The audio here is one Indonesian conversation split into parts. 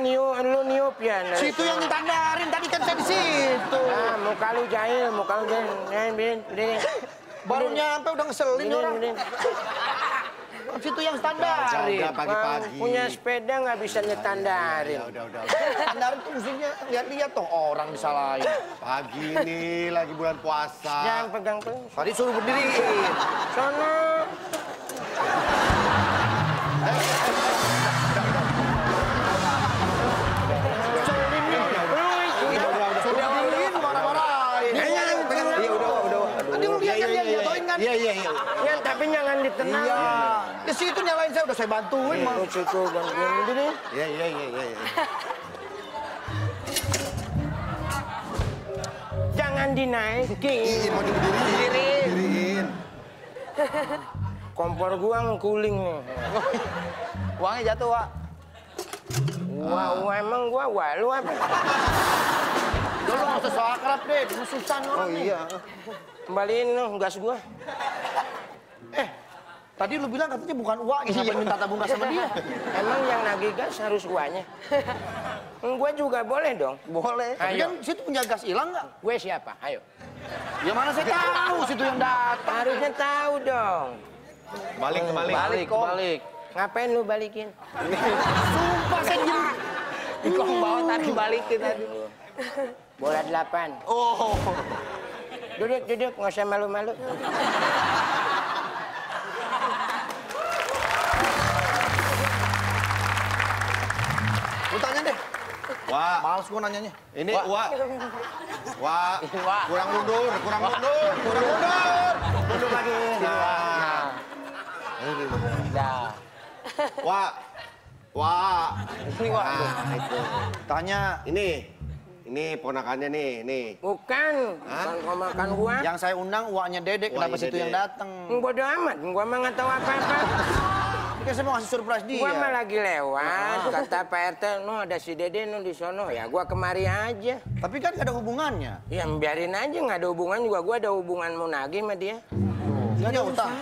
niup, lu ya. Situ yang sana. ditandarin tadi kan saya di situ. Ah, muka lu jahil, muka lu jahil. Nih, bin, bin. Baru nyampe udah ngeselin Bin, orang. bin. Situ yang standarin. Jaga pagi-pagi. Punya sepeda nggak bisa nyetandarin. Ya udah udah. Standarin tuh mestinya lihat-lihat toh orang disalahin. Pagi nih lagi bulan puasa. Jangan pegang pegang. Tadi suruh berdiri. Sono. Di situ nyalain saya udah saya bantuin mah. Lu situ bantuin diri. Iya iya iya iya. Jangan dinaikin. Iya mau diberdiriin. Diriin. Kompor gua ngekuling nih. Uangnya jatuh, Wak. Wah, wah, emang gua wah lu apa? Lu nggak usah so akrab deh, susah orang Oh iya. Kembaliin lu gas gua. Eh, tadi lu bilang katanya bukan uang, siapa yang minta tabung gas sama dia? Emang yang nagih gas harus guanya? Hmm, gua juga boleh dong. Boleh. Tapi Ayo. kan situ punya gas hilang nggak? Gue siapa? Ayo. Ya mana saya tahu situ yang datang. Harusnya tahu dong. Balik kembali. Balik, Kong. balik. Ngapain lu balikin? Sumpah saya diem. Kong bawa tadi balikin tadi. Bola delapan. Oh, Duduk, duduk, nggak usah malu-malu. Wah. Males gua nanyanya. Ini wah. Wah. Wah. Kurang mundur, kurang mundur, kurang mundur. Duduk lagi. Nah. Dah. Wah. Wah. Ini wah. Nah, itu. Tanya. Ini. Ini ponakannya nih, nih. Bukan, bukan kau makan gua. Yang saya undang uangnya Dedek, kenapa situ yang datang? Bodoh amat, gua mah nggak tahu apa-apa. Ini kan saya mau ngasih surprise dia. Gua mah lagi lewat, kata Pak RT, no ada si Dede no di sono. Ya gua kemari aja. Tapi kan gak ada hubungannya. Ya biarin aja, nggak ada hubungan juga. Gua ada hubungan mau nagih sama dia. Gak ada utang.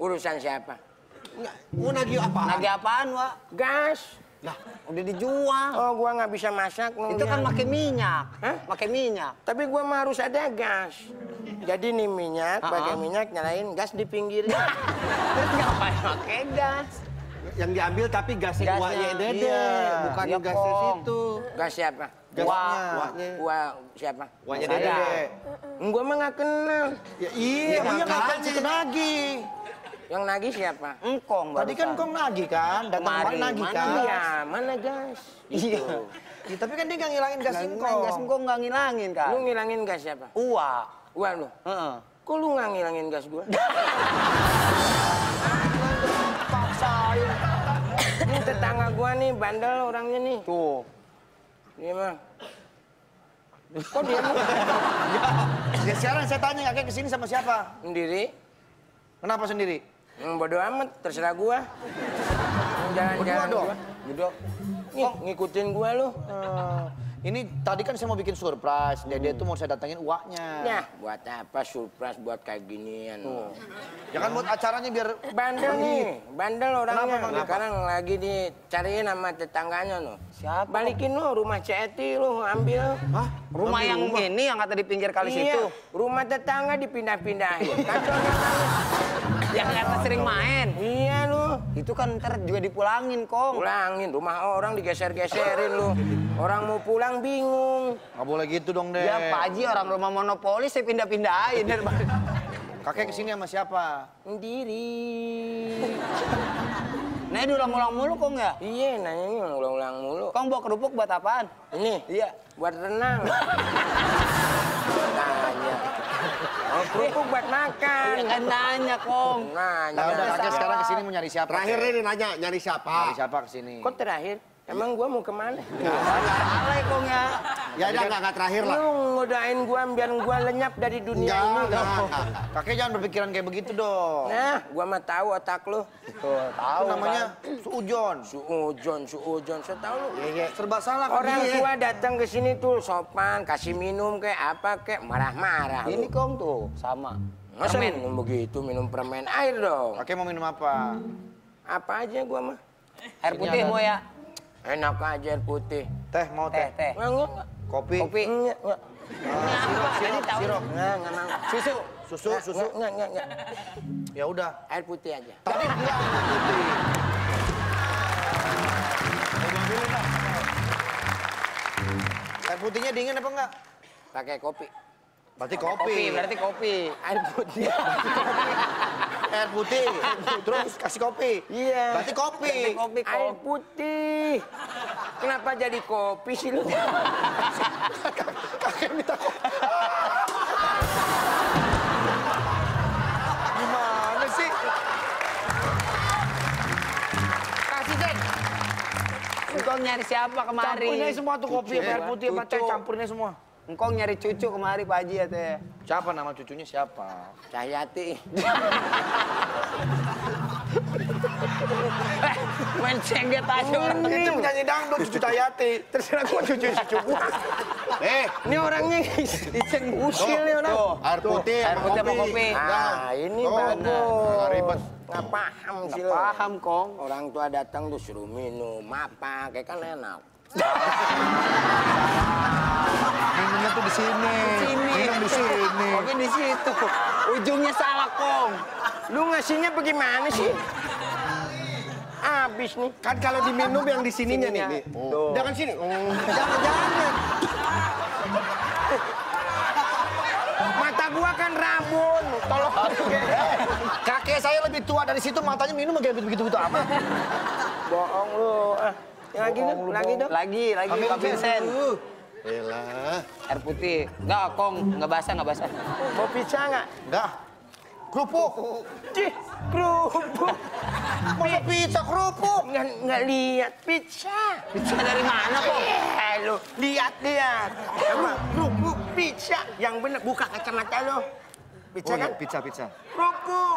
Urusan siapa? Enggak, mau nagih apa? Lagi apaan, Wak? Gas. Lah, udah dijual. Oh, gua nggak bisa masak. Itu kan pakai minyak. Hah? Pakai minyak. Tapi gua mah harus ada gas. Jadi nih minyak, pakai minyak, nyalain gas di pinggirnya. Terus ngapain pakai gas? Yang diambil tapi gasnya Gasnya, uangnya Dede, iya. bukan Iya, gasnya situ. gas siapa? Gasnya. Uangnya. Gua siapa? Uangnya Saya. Dede. Gua mah nggak kenal. Ya iya, Ya, iya makanya. sih ke nagih? Yang nagih siapa? Engkong Tadi kan barusan. kong nagih kan, datang Kemari, kemarin nagih mana kan. Iya, mana gas? Iya. Ya, tapi kan dia nggak ngilangin gas singkong. gas engkong nggak ngilangin kan? Lu ngilangin gas siapa? Uang. Gua lu. Heeh. Kok lu nggak ngilangin gas gua? Paksain. Ini tetangga gua nih, bandel orangnya nih. Tuh. Dia mah. Kok dia mah Ya sekarang saya tanya kakek ke sini sama siapa? sendiri? Kenapa sendiri? Hmm, bodo amat, terserah gua. Jalan-jalan Berdua dong? gua. Duduk. Nih, ngikutin gua lu. Eh, ini tadi kan saya mau bikin surprise. Dede tuh mau saya datangin uaknya. Ya, buat apa surprise buat kayak ginian? Ya kan buat acaranya biar Bandel nih, bandel orangnya. Kenapa, Bang? Sekarang lagi dicariin sama tetangganya no. Siapa? Balikin lo rumah Ceti lo ambil. Hah? Rumah yang ini yang kata di pinggir kali iya, situ. rumah tetangga dipindah-pindahin. Kacau Yang kata sering main. Iya lu. Itu kan ntar juga dipulangin, Kong. Pulangin rumah orang digeser-geserin lu. Orang mau pulang bingung. nggak boleh gitu dong deh. Ya, Pak Haji orang rumah monopoli saya pindah-pindahin. Kakek ke sini sama siapa? Sendiri. Nah, diulang-ulang mulu, Kong ya? Iya, nanya ulang-ulang mulu. Kong bawa kerupuk buat apaan? Ini Iya. buat renang. Kerupuk buat makan. Ya kan nanya, Kong. Nanya. Nah, udah kakek sekarang ke sini mau nyari siapa? Terakhir ini nanya, nyari siapa? Nyari siapa ke sini? Kok terakhir? Emang gua mau ke mana? Salah ya, Kong ya. Ya udah enggak, enggak terakhir lah. Lu ngodain gua biar gua lenyap dari dunia Enggak, ini. enggak. Kakek jangan berpikiran kayak begitu dong. Nah, gua mah tahu otak lu. Tuh, tahu Itu namanya kan. suujon. Suujon, suujon, saya tahu lu. Iya, iya. Serba salah Orang dia. tua datang ke sini tuh sopan, kasih minum kayak apa kayak marah-marah. Ini Kong tuh sama. Masa Permen. minum begitu, minum permen air dong. Kakek mau minum apa? Apa aja gua mah. Air putih mau ya? Enak aja air putih. Teh mau Teh, teh. teh. Enggak, enggak. Kopi. Kopi. Enggak, enggak. Apa? Tadi tahu. Enggak, enggak mau. Susu. Susu, Enggak, susu. Enggak, enggak, enggak. Ya udah. Air putih aja. Tadi bilang air putih. Coba dulu, Pak. Air putihnya dingin apa enggak? Pakai kopi. Berarti Kopi, kopi. berarti kopi. Air putih. air putih. Terus kasih kopi. Iya. Berarti kopi. Berarti kopi, Air putih. Kenapa jadi kopi sih lu? Kakek minta kopi. Gimana sih? Kasih Den. Engkong nyari siapa kemari? Campurin aja semua tuh kopi air putih campurin aja semua. Engkong nyari cucu kemari Pak Haji ya teh. Siapa nama cucunya siapa? Cahyati. Main cengget aja orang. Itu penyanyi dangdut cucu Cayati. Terserah gua cucu cucu gua. Eh, Ini orangnya iseng usil nih orang. Tuh. air putih Air putih sama kopi. Ah, ini Oh, bagus. ribet. Nggak paham sih Nggak lo. paham, Kong. Orang tua datang tuh suruh minum apa, kayak kan enak. Ujungnya salah, Kong. Lu ngasihnya bagaimana sih? Abis nih. Kan kalau diminum yang di sininya nih. nih. Tuh. Jangan sini. Oh. Jangan, jangan. Mata gua kan rabun. Tolong. Kakek saya lebih tua dari situ matanya minum kayak begitu-begitu amat. Bohong lu. Ah, lagi dong, lagi dong. Lagi, lagi Pak Vincent. Elah. Air putih. Enggak, Kong. Enggak basah, enggak basah. Mau pizza nggak? Enggak. Kerupuk. Cih, kerupuk. Masa pizza kerupuk? Nggak, nggak lihat pizza. Pizza dari mana, Kong? Eh, lu lihat lihat. Apa? Kerupuk pizza. Yang bener buka kacamata lo. Pizza Oh, iya, kan? pizza, pizza. Kerupuk.